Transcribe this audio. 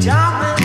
tell me